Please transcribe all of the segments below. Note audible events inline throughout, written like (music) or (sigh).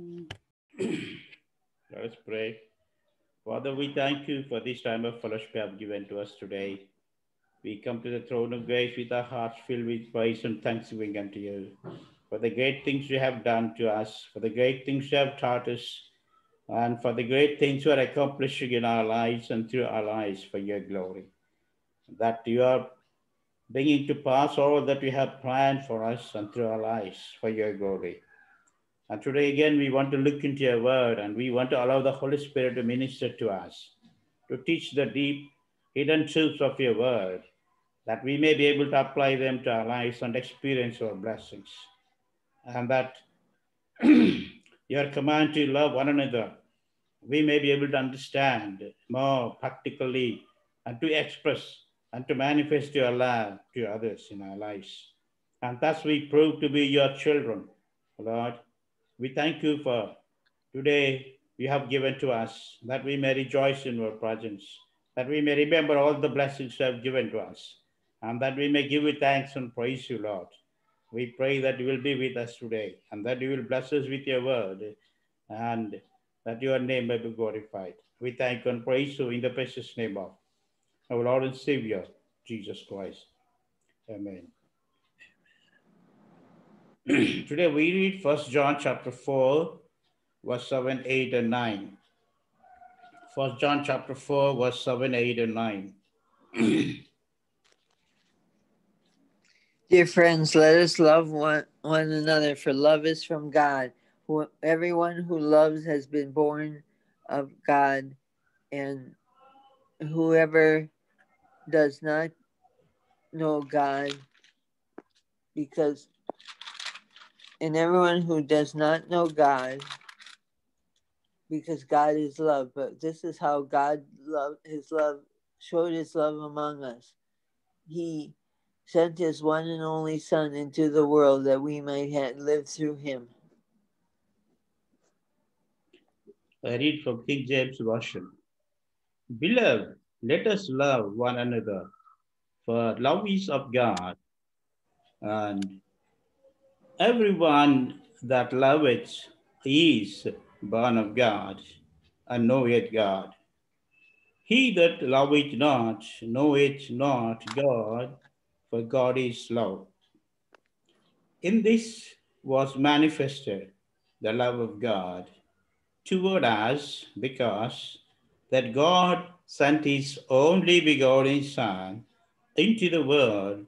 Mm-hmm. Let us pray. Father, we thank you for this time of fellowship you have given to us today. We come to the throne of grace with our hearts filled with praise and thanksgiving unto you for the great things you have done to us, for the great things you have taught us, and for the great things you are accomplishing in our lives and through our lives for your glory. That you are bringing to pass all that you have planned for us and through our lives for your glory. And today again, we want to look into your word and we want to allow the Holy Spirit to minister to us, to teach the deep hidden truths of your word, that we may be able to apply them to our lives and experience your blessings. And that (clears throat) your command to love one another, we may be able to understand more practically and to express and to manifest your love to others in our lives. And thus we prove to be your children, Lord. We thank you for today you have given to us that we may rejoice in your presence, that we may remember all the blessings you have given to us, and that we may give you thanks and praise you, Lord. We pray that you will be with us today and that you will bless us with your word and that your name may be glorified. We thank and praise you in the precious name of our Lord and Savior, Jesus Christ. Amen. (clears throat) Today we read First John chapter 4, verse 7, 8, and 9. First John chapter 4, verse 7, 8, and 9. Dear friends, let us love one, one another, for love is from God. Who, everyone who loves has been born of God, and whoever does not know God, because, and everyone who does not know God, because God is love. But this is how God loved his love, showed his love among us. He sent his one and only Son into the world that we might have, live through him. I read from King James Version. Beloved, let us love one another, for love is of God, and everyone that loveth is born of God, and knoweth God. He that loveth not knoweth not God, for God is love. In this was manifested the love of God toward us because that God sent his only begotten Son into the world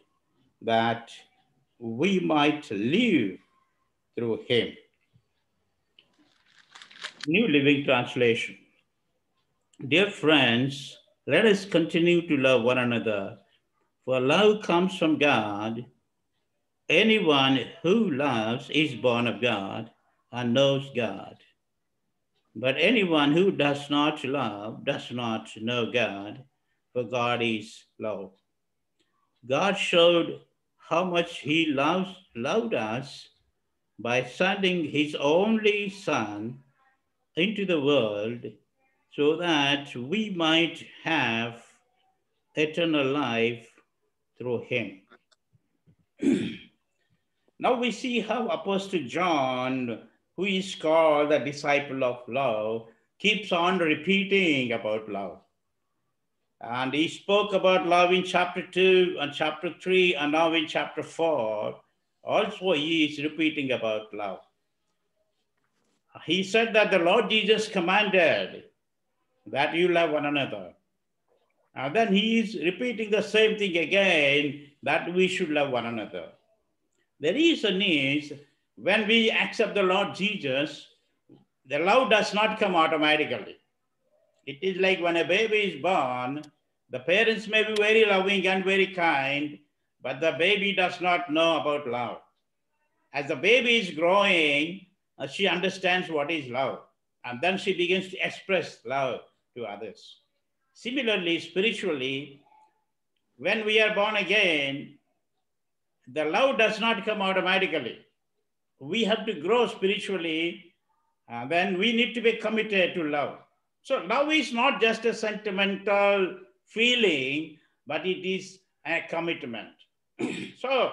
that we might live through him. New Living Translation. Dear friends, let us continue to love one another for love comes from God. Anyone who loves is born of God and knows God. But anyone who does not love does not know God, for God is love. God showed how much he loves, loved us by sending his only Son into the world so that we might have eternal life through him. (clears throat) now we see how Apostle John, who is called the disciple of love, keeps on repeating about love. And he spoke about love in chapter 2 and chapter 3, and now in chapter 4. Also, he is repeating about love. He said that the Lord Jesus commanded that you love one another. And then he is repeating the same thing again that we should love one another. The reason is when we accept the Lord Jesus, the love does not come automatically. It is like when a baby is born, the parents may be very loving and very kind, but the baby does not know about love. As the baby is growing, uh, she understands what is love, and then she begins to express love to others. Similarly, spiritually, when we are born again, the love does not come automatically. We have to grow spiritually, and then we need to be committed to love. So, love is not just a sentimental feeling, but it is a commitment. (clears throat) so,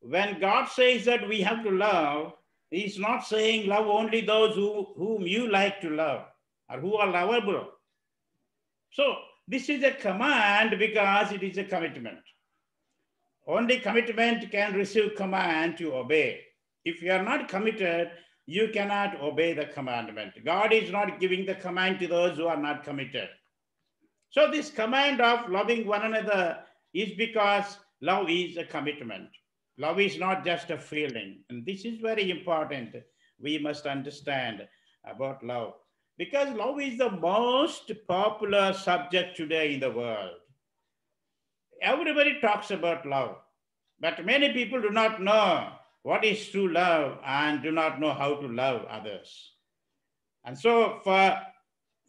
when God says that we have to love, He's not saying love only those who, whom you like to love or who are lovable. So this is a command because it is a commitment. Only commitment can receive command to obey. If you are not committed, you cannot obey the commandment. God is not giving the command to those who are not committed. So this command of loving one another is because love is a commitment. Love is not just a feeling. And this is very important. We must understand about love. Because love is the most popular subject today in the world. Everybody talks about love, but many people do not know what is true love and do not know how to love others. And so for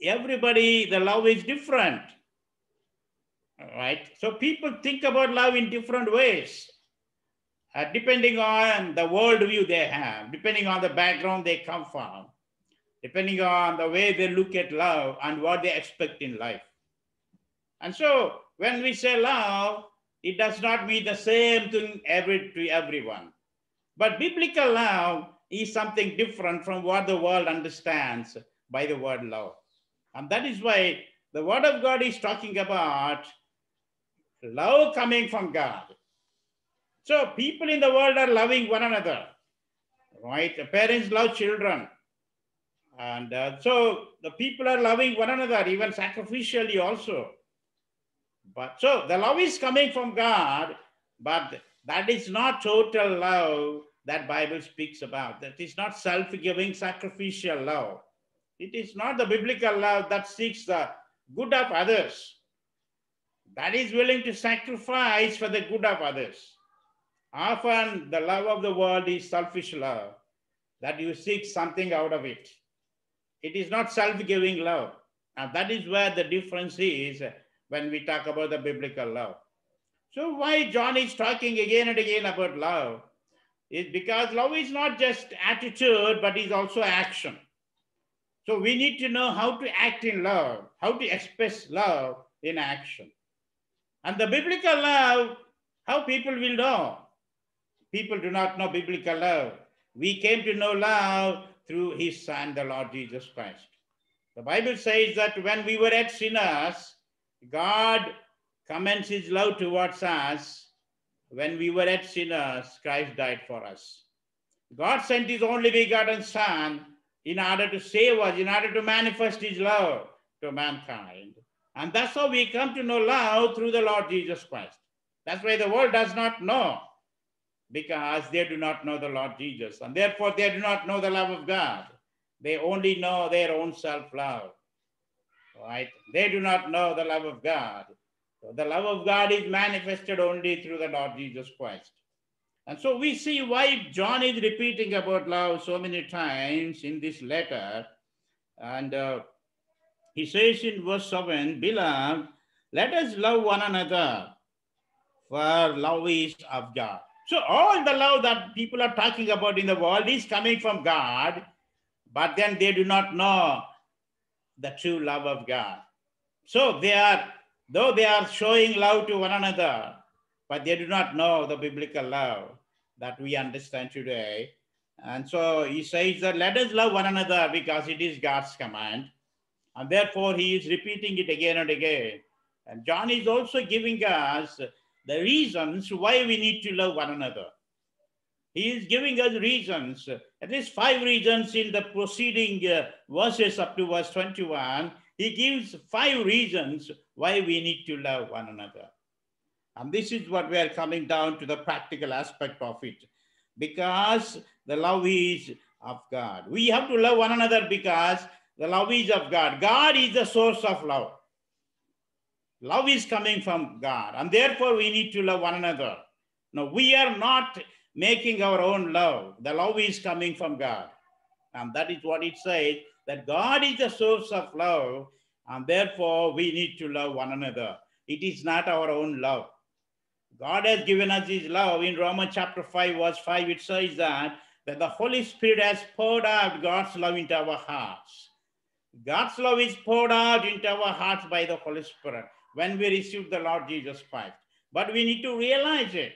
everybody, the love is different. Right? So people think about love in different ways, uh, depending on the worldview they have, depending on the background they come from depending on the way they look at love and what they expect in life. And so when we say love, it does not mean the same thing every, to everyone. But biblical love is something different from what the world understands by the word love. And that is why the word of God is talking about love coming from God. So people in the world are loving one another, right? Parents love children. And uh, so the people are loving one another, even sacrificially also. But so the love is coming from God, but that is not total love that Bible speaks about. That is not self-giving, sacrificial love. It is not the biblical love that seeks the good of others. That is willing to sacrifice for the good of others. Often the love of the world is selfish love, that you seek something out of it. It is not self-giving love. And that is where the difference is when we talk about the biblical love. So why John is talking again and again about love is because love is not just attitude, but is also action. So we need to know how to act in love, how to express love in action. And the biblical love, how people will know. People do not know biblical love. We came to know love through his son, the Lord Jesus Christ. The Bible says that when we were at sinners, God commends his love towards us. When we were at sinners, Christ died for us. God sent his only begotten son in order to save us, in order to manifest his love to mankind. And that's how we come to know love through the Lord Jesus Christ. That's why the world does not know because they do not know the Lord Jesus. And therefore, they do not know the love of God. They only know their own self love. Right? They do not know the love of God. So the love of God is manifested only through the Lord Jesus Christ. And so we see why John is repeating about love so many times in this letter. And uh, he says in verse 7 Beloved, let us love one another, for love is of God. So all the love that people are talking about in the world is coming from God, but then they do not know the true love of God. So they are, though they are showing love to one another, but they do not know the biblical love that we understand today. And so he says that let us love one another because it is God's command. And therefore he is repeating it again and again. And John is also giving us the reasons why we need to love one another. He is giving us reasons, at least five reasons in the preceding uh, verses up to verse 21. He gives five reasons why we need to love one another. And this is what we are coming down to the practical aspect of it. Because the love is of God. We have to love one another because the love is of God. God is the source of love. Love is coming from God, and therefore we need to love one another. Now, we are not making our own love. The love is coming from God. And that is what it says that God is the source of love, and therefore we need to love one another. It is not our own love. God has given us his love. In Romans chapter 5, verse 5, it says that, that the Holy Spirit has poured out God's love into our hearts. God's love is poured out into our hearts by the Holy Spirit when we receive the Lord Jesus Christ. But we need to realize it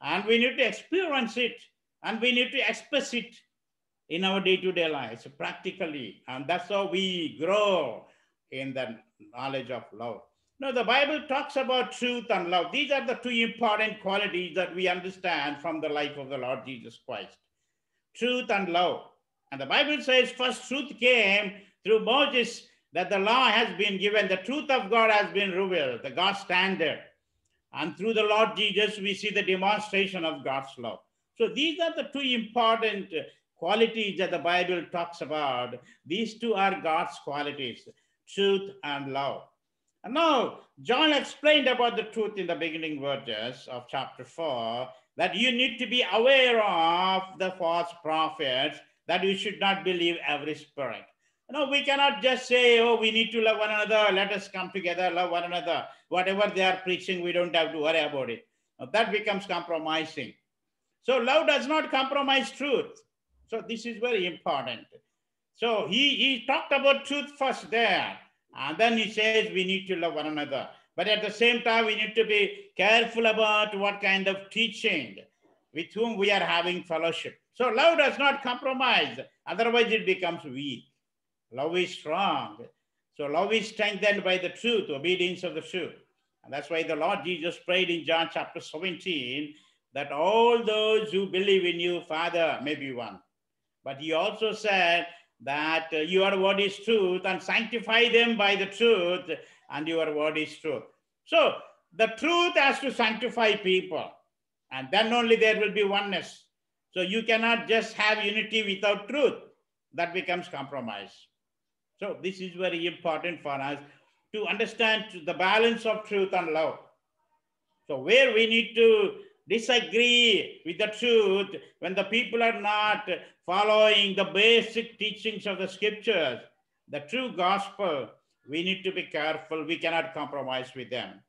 and we need to experience it And we need to express it in our day-to-day lives practically. And that's how we grow in the knowledge of love. Now, the Bible talks about truth and love. These are the two important qualities that we understand from the life of the Lord Jesus Christ. Truth and love. And the Bible says first truth came through Moses that the law has been given, the truth of God has been revealed, the God standard. And through the Lord Jesus, we see the demonstration of God's love. So these are the two important qualities that the Bible talks about. These two are God's qualities, truth and love. And now, John explained about the truth in the beginning verses of chapter 4 that you need to be aware of the false prophets, that you should not believe every spirit. No, we cannot just say, oh, we need to love one another. Let us come together, love one another. Whatever they are preaching, we don't have to worry about it. Now, that becomes compromising. So love does not compromise truth. So this is very important. So he, he talked about truth first there. And then he says we need to love one another. But at the same time, we need to be careful about what kind of teaching with whom we are having fellowship. So love does not compromise. Otherwise, it becomes weak. Love is strong. So love is strengthened by the truth, obedience of the truth. And that's why the Lord Jesus prayed in John chapter 17 that all those who believe in you, Father, may be one. But he also said that uh, your word is truth and sanctify them by the truth and your word is truth. So the truth has to sanctify people and then only there will be oneness. So you cannot just have unity without truth. That becomes compromise. So this is very important for us to understand the balance of truth and love. So where we need to disagree with the truth, when the people are not following the basic teachings of the scriptures, the true gospel, we need to be careful. We cannot compromise with them.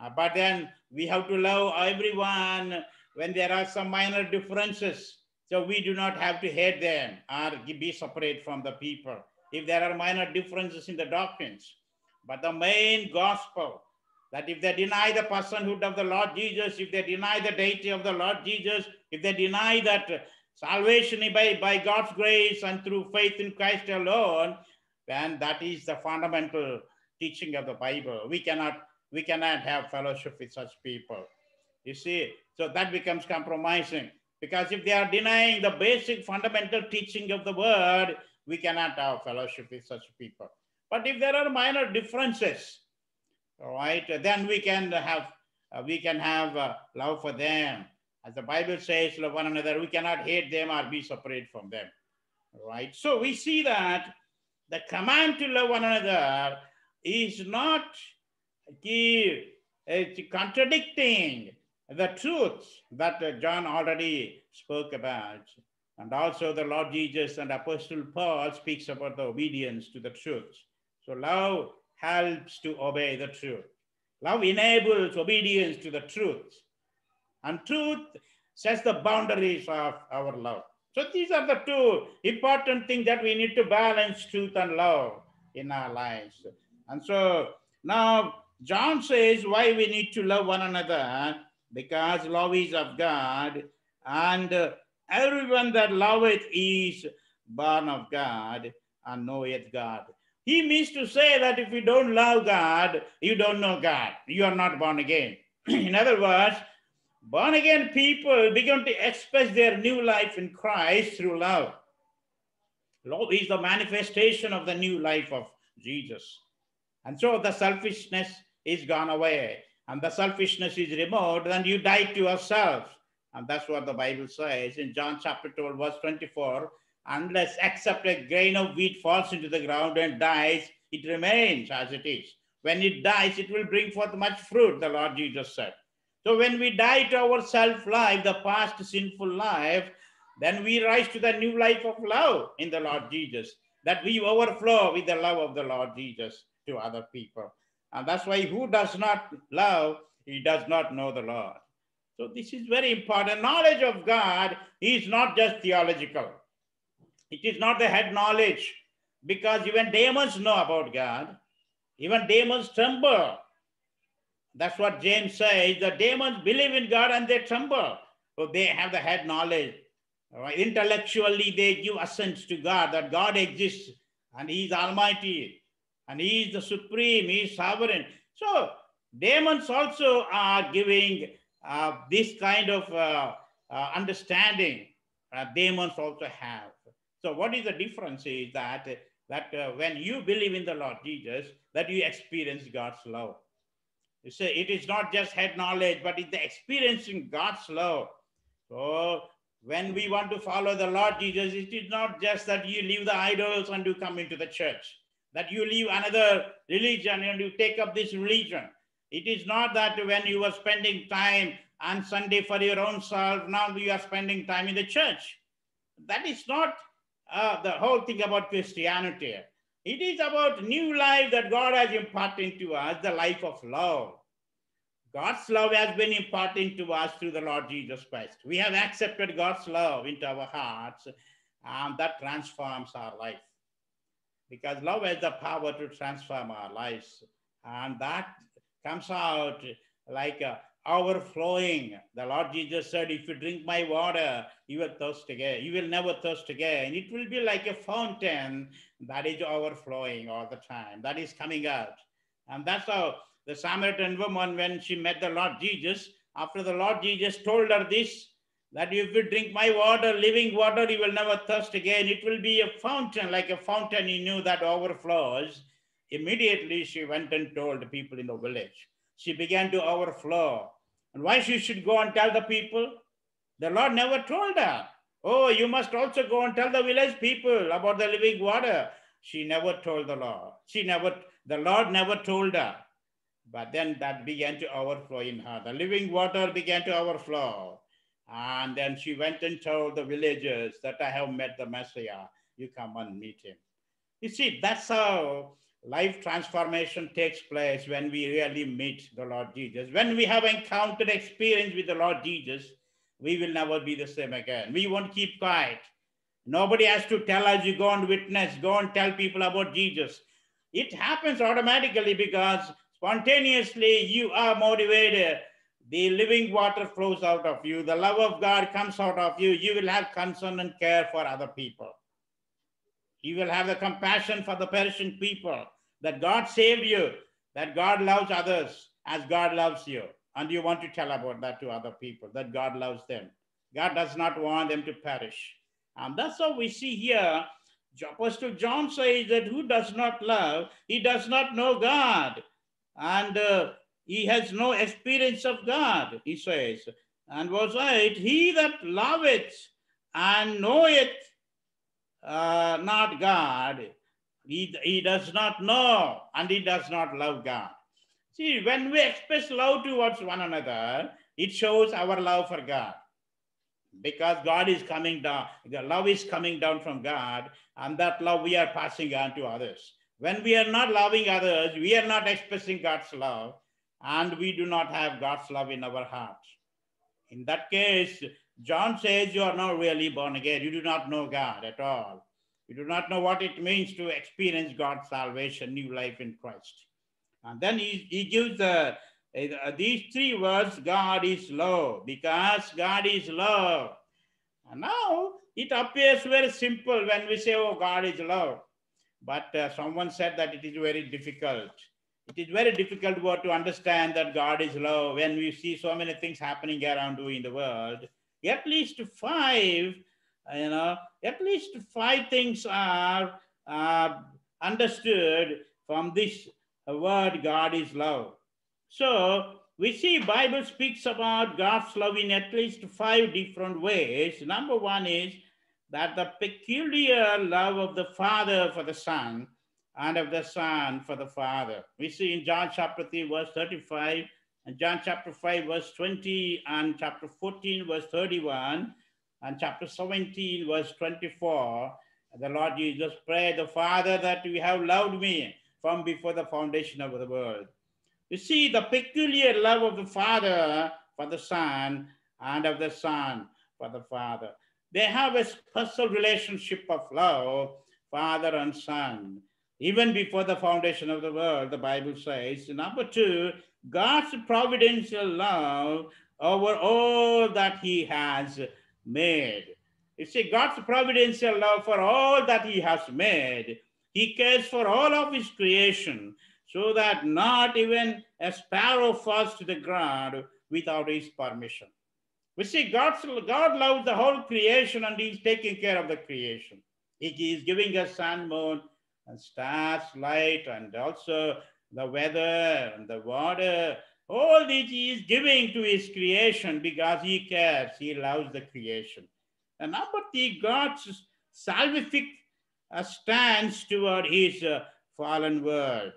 Uh, but then we have to love everyone when there are some minor differences. So we do not have to hate them or be separate from the people if there are minor differences in the doctrines. But the main gospel, that if they deny the personhood of the Lord Jesus, if they deny the deity of the Lord Jesus, if they deny that salvation by, by God's grace and through faith in Christ alone, then that is the fundamental teaching of the Bible. We cannot, we cannot have fellowship with such people. You see, so that becomes compromising. Because if they are denying the basic fundamental teaching of the word, we cannot have fellowship with such people. But if there are minor differences, all right, then we can have uh, we can have uh, love for them. As the Bible says, love one another. We cannot hate them or be separate from them. Right. So we see that the command to love one another is not give, it's contradicting the truth that John already spoke about. And also the Lord Jesus and Apostle Paul speaks about the obedience to the truth. So love helps to obey the truth. Love enables obedience to the truth. And truth sets the boundaries of our love. So these are the two important things that we need to balance truth and love in our lives. And so now John says why we need to love one another because love is of God and everyone that loveth is born of God and knoweth God. He means to say that if you don't love God, you don't know God. You are not born again. (clears throat) in other words, born again people begin to express their new life in Christ through love. Love is the manifestation of the new life of Jesus. And so the selfishness is gone away and the selfishness is removed, and you die to yourself and that's what the Bible says in John chapter 12, verse 24. Unless except a grain of wheat falls into the ground and dies, it remains as it is. When it dies, it will bring forth much fruit, the Lord Jesus said. So when we die to our self life, the past sinful life, then we rise to the new life of love in the Lord Jesus, that we overflow with the love of the Lord Jesus to other people. And that's why who does not love, he does not know the Lord. So this is very important. Knowledge of God is not just theological. It is not the head knowledge because even demons know about God. Even demons tremble. That's what James says. The demons believe in God and they tremble. So they have the head knowledge Right? Intellectually, they give assent to God that God exists and He is Almighty and He is the Supreme, He is sovereign. So, demons also are giving uh, this kind of uh, uh, understanding. Uh, demons also have. So, what is the difference is that that uh, when you believe in the Lord Jesus, that you experience God's love. You say it is not just head knowledge, but it's the experiencing God's love. So when we want to follow the Lord Jesus, it is not just that you leave the idols and you come into the church, that you leave another religion and you take up this religion. It is not that when you are spending time on Sunday for your own self, now you are spending time in the church. That is not uh, the whole thing about Christianity. It is about new life that God has imparted to us, the life of love. God's love has been imparted to us through the Lord Jesus Christ. We have accepted God's love into our hearts, and that transforms our life. Because love has the power to transform our lives, and that comes out like a overflowing. The Lord Jesus said, If you drink my water, you will thirst again. You will never thirst again. It will be like a fountain that is overflowing all the time, that is coming out. And that's how the Samaritan woman, when she met the Lord Jesus, after the Lord Jesus told her this, that if you drink my water, living water, you will never thirst again. It will be a fountain, like a fountain you knew that overflows. Immediately she went and told the people in the village. She began to overflow. And why she should go and tell the people? The Lord never told her. Oh, you must also go and tell the village people about the living water. She never told the Lord. She never, the Lord never told her. But then that began to overflow in her. The living water began to overflow. And then she went and told the villagers that I have met the Messiah. You come and meet him. You see, that's how life transformation takes place when we really meet the Lord Jesus. When we have encountered experience with the Lord Jesus, we will never be the same again. We won't keep quiet. Nobody has to tell us, you go and witness, go and tell people about Jesus. It happens automatically because spontaneously you are motivated. The living water flows out of you. The love of God comes out of you. You will have concern and care for other people. You will have the compassion for the perishing people that God saved you, that God loves others as God loves you. And you want to tell about that to other people, that God loves them. God does not want them to perish. And that's how we see here. Apostle John says that who does not love, he does not know God. And uh, he has no experience of God, he says. And verse 8, he that loveth and knoweth uh, not God, he, he does not know and he does not love God. See, when we express love towards one another, it shows our love for God. Because God is coming down, the love is coming down from God, and that love we are passing on to others. When we are not loving others, we are not expressing God's love, and we do not have God's love in our hearts. In that case, John says you are not really born again. You do not know God at all. You do not know what it means to experience God's salvation, new life in Christ. And then he, he gives the, uh, these three words God is love, because God is love. And now it appears very simple when we say, Oh, God is love. But uh, someone said that it is very difficult. It is very difficult to understand that God is love when we see so many things happening around you in the world. At least five you know, at least five things are uh, understood from this word God is love. So we see Bible speaks about God's love in at least five different ways. Number one is that the peculiar love of the Father for the Son and of the Son for the Father. We see in John chapter 3, verse 35, and John chapter 5, verse 20, and chapter 14, verse 31, and chapter 17, verse 24, the Lord Jesus prayed, the Father, that you have loved me from before the foundation of the world. You see the peculiar love of the Father for the Son and of the Son for the Father. They have a special relationship of love, Father and Son. Even before the foundation of the world, the Bible says. Number two, God's providential love over all that He has made. You see, God's providential love for all that He has made. He cares for all of His creation, so that not even a sparrow falls to the ground without His permission. We see God's, God loves the whole creation and He's taking care of the creation. He is giving us sun, moon, and stars, light, and also the weather and the water. All this He is giving to His creation because He cares. He loves the creation. And number three, God's salvific uh, stance toward His uh, fallen world.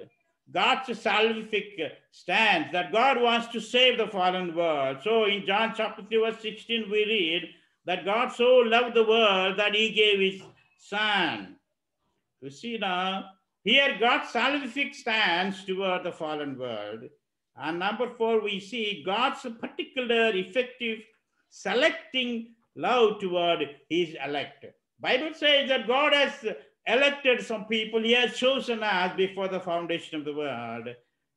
God's salvific stance that God wants to save the fallen world. So in John chapter 3, verse 16, we read that God so loved the world that he gave his son. You see now, here God's salvific stance toward the fallen world. And number four, we see God's particular effective selecting love toward his elect. Bible says that God has elected some people, he has chosen us before the foundation of the world.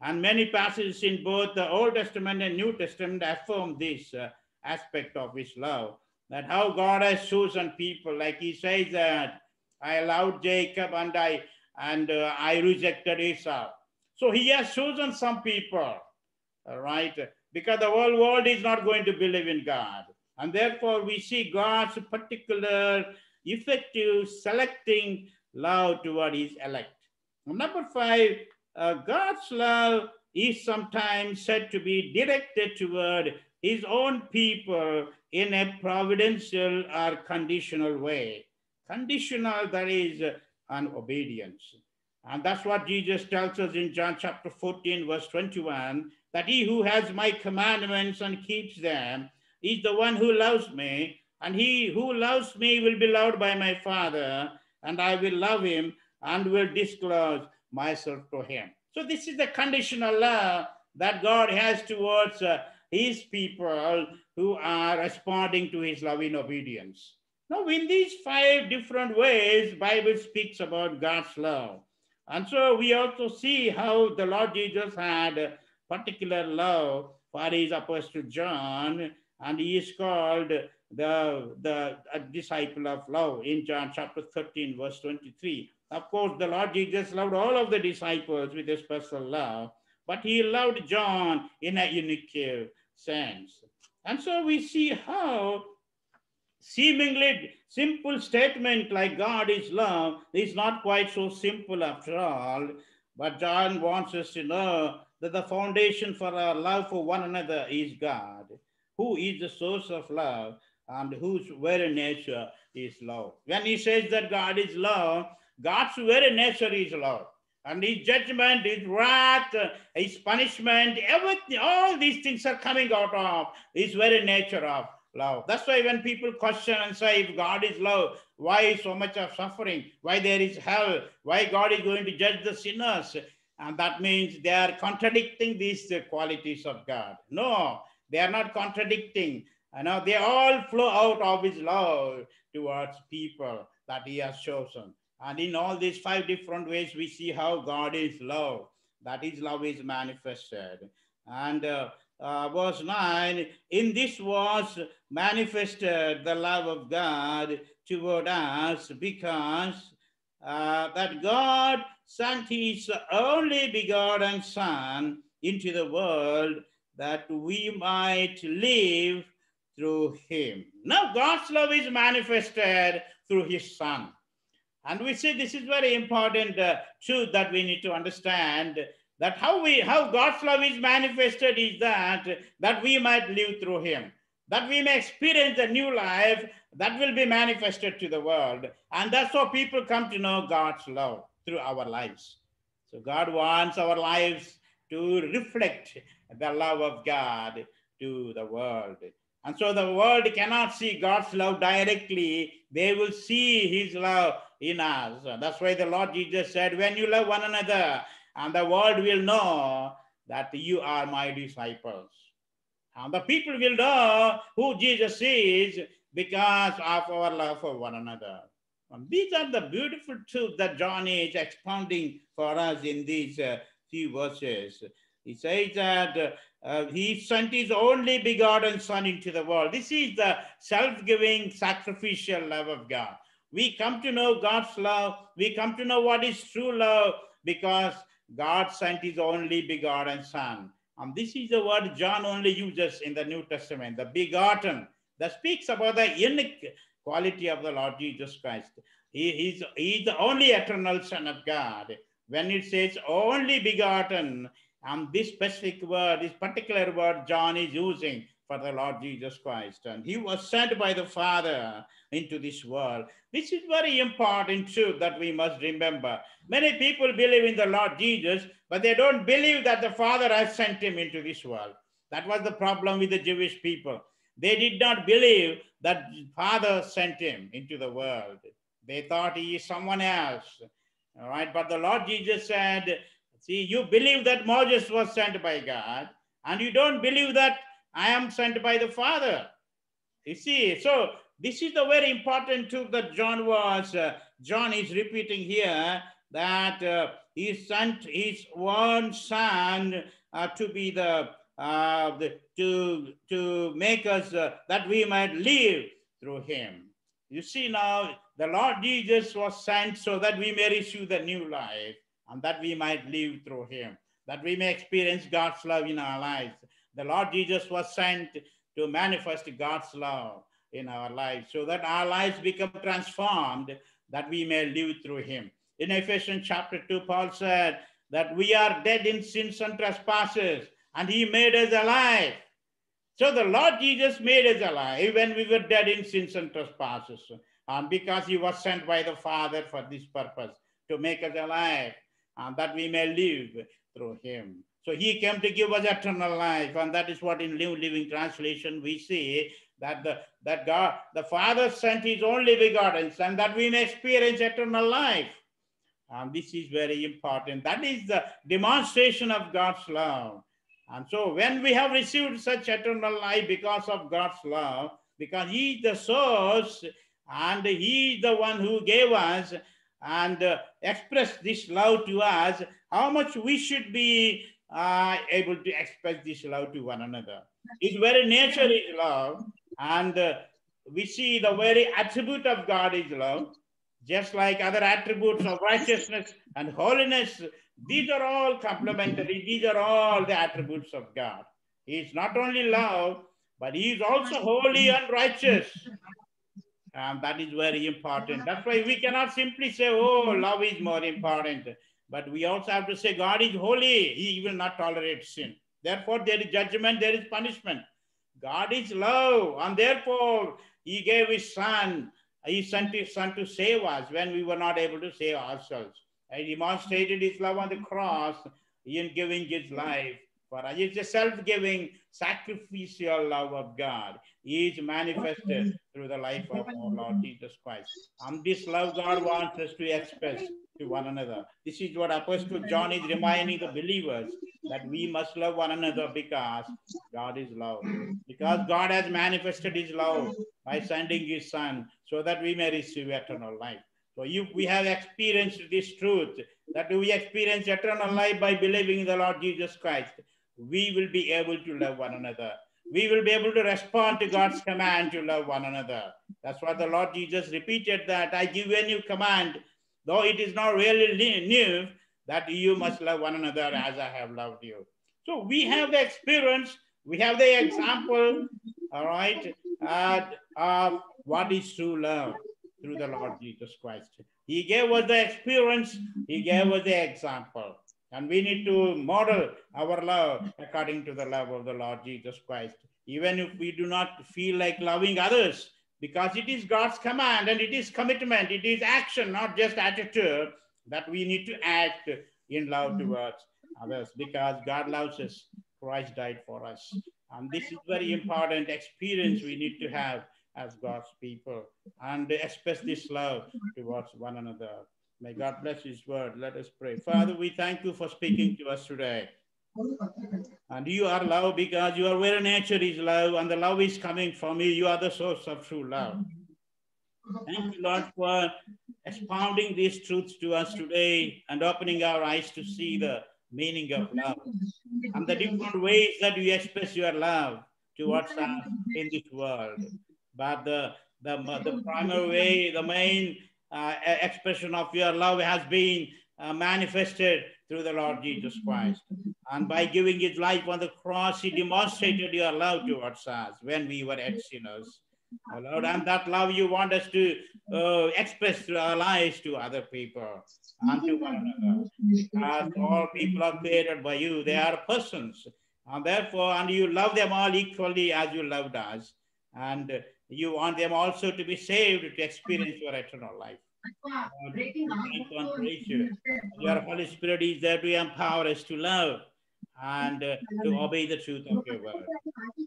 And many passages in both the Old Testament and New Testament affirm this uh, aspect of his love. That how God has chosen people, like he says that I allowed Jacob and I and uh, I rejected Esau. So he has chosen some people, all right, because the whole world is not going to believe in God. And therefore we see God's particular effective selecting love toward his elect. Number five, uh, God's love is sometimes said to be directed toward his own people in a providential or conditional way. Conditional, that is uh, an obedience. And that's what Jesus tells us in John chapter 14, verse 21, that he who has my commandments and keeps them is the one who loves me, and he who loves me will be loved by my Father, and I will love him and will disclose myself to him. So this is the conditional love that God has towards uh, his people who are responding to his loving obedience. Now, in these five different ways, Bible speaks about God's love. And so we also see how the Lord Jesus had particular love for his apostle John, and he is called the, the disciple of love in John chapter 13, verse 23. Of course, the Lord Jesus loved all of the disciples with a special love, but he loved John in a unique uh, sense. And so we see how seemingly simple statement like God is love is not quite so simple after all. But John wants us to know that the foundation for our love for one another is God, who is the source of love and whose very nature is love. When he says that God is love, God's very nature is love. And his judgment, his wrath, his punishment, everything, all these things are coming out of his very nature of love. That's why when people question and say, if God is love, why so much of suffering? Why there is hell? Why God is going to judge the sinners? And that means they are contradicting these qualities of God. No, they are not contradicting. You know, they all flow out of his love towards people that he has chosen. And in all these five different ways, we see how God is love, that his love is manifested. And uh, uh, verse 9, in this was manifested the love of God toward us because uh, that God sent his only begotten Son into the world that we might live through him. Now, God's love is manifested through his Son. And we see this is very important uh, truth that we need to understand that how we how God's love is manifested is that that we might live through him that we may experience a new life that will be manifested to the world and that's how people come to know God's love through our lives so God wants our lives to reflect the love of God to the world and so the world cannot see God's love directly. They will see his love in us. That's why the Lord Jesus said, when you love one another, and the world will know that you are my disciples. And the people will know who Jesus is because of our love for one another. And these are the beautiful truths that John is expounding for us in these uh, few verses. He says that uh, he sent his only begotten son into the world. This is the self-giving, sacrificial love of God. We come to know God's love. We come to know what is true love because God sent his only begotten son. And this is the word John only uses in the New Testament, the begotten, that speaks about the unique quality of the Lord Jesus Christ. He is he the only eternal Son of God. When it says only begotten, and this specific word, this particular word John is using for the Lord Jesus Christ. And he was sent by the Father into this world. This is very important truth that we must remember. Many people believe in the Lord Jesus, but they don't believe that the Father has sent him into this world. That was the problem with the Jewish people. They did not believe that Father sent him into the world. They thought he is someone else. All right. But the Lord Jesus said, See, you believe that Moses was sent by God, and you don't believe that I am sent by the Father. You see, so this is the very important truth that John was, uh, John is repeating here that uh, he sent his one son uh, to be the, uh, the, to, to make us, uh, that we might live through him. You see now, the Lord Jesus was sent so that we may receive the new life and that we might live through him, that we may experience God's love in our lives. The Lord Jesus was sent to manifest God's love in our lives so that our lives become transformed, that we may live through him. In Ephesians chapter 2, Paul said that we are dead in sins and trespasses, and he made us alive. So the Lord Jesus made us alive when we were dead in sins and trespasses, and because he was sent by the Father for this purpose, to make us alive and that we may live through him. So he came to give us eternal life, and that is what in New Living Translation we see that the that God, the Father sent his only begotten Son that we may experience eternal life. And this is very important. That is the demonstration of God's love. And so when we have received such eternal life because of God's love, because he is the source and he is the one who gave us, and uh, express this love to us, how much we should be uh, able to express this love to one another. His very nature is love, and uh, we see the very attribute of God is love, just like other attributes of righteousness and holiness. These are all complementary, these are all the attributes of God. He is not only love, but he is also holy and righteous. And that is very important. That's why we cannot simply say, oh, love is more important. But we also have to say, God is holy. He will not tolerate sin. Therefore, there is judgment, there is punishment. God is love. And therefore, He gave His Son. He sent His Son to save us when we were not able to save ourselves. He demonstrated His love on the cross in giving His life for us. It's a self-giving, sacrificial love of God. He is manifested through the life of our Lord Jesus Christ. And this love God wants us to express to one another. This is what Apostle John is reminding the believers that we must love one another because God is love. Because God has manifested his love by sending his son so that we may receive eternal life. So if we have experienced this truth, that we experience eternal life by believing in the Lord Jesus Christ, we will be able to love one another. We will be able to respond to God's command to love one another. That's why the Lord Jesus repeated that I give a new command, though it is not really new, that you must love one another as I have loved you. So we have the experience, we have the example, all right, uh, of what is true love through the Lord Jesus Christ. He gave us the experience, He gave us the example. And we need to model our love according to the love of the Lord Jesus Christ. Even if we do not feel like loving others, because it is God's command and it is commitment, it is action, not just attitude, that we need to act in love mm-hmm. towards others because God loves us. Christ died for us. And this is very important experience we need to have as God's people and express this love towards one another. May God bless his word. Let us pray. Father, we thank you for speaking to us today. And you are love because your very nature is love and the love is coming from you. You are the source of true love. Thank you, Lord, for expounding these truths to us today and opening our eyes to see the, meaning of love and the different ways that you express your love towards us in this world. But the, the, the primary way, the main uh, expression of your love has been uh, manifested through the Lord Jesus Christ. And by giving his life on the cross, he demonstrated your love towards us when we were ex sinners. Oh Lord, and that love you want us to uh, express through our lives to other people and to one another. Because all people are created by you, they are persons. And therefore, and you love them all equally as you loved us. And you want them also to be saved to experience your eternal life. Your Holy Spirit is there to empower us to love and uh, to obey the truth of your word.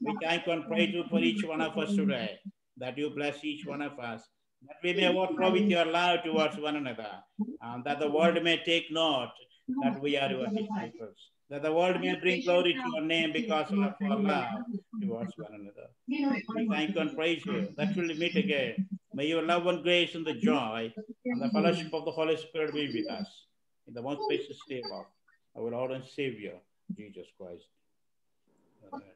We thank and praise you for each one of us today, that you bless each one of us, that we may overflow with your love towards one another, and that the world may take note that we are your disciples, that the world may bring glory to your name because of our love towards one another. We thank and praise you that we'll meet again. May your love and grace and the joy and the fellowship of the Holy Spirit be with us in the most precious name of our Lord and Savior, Jesus Christ. Amen.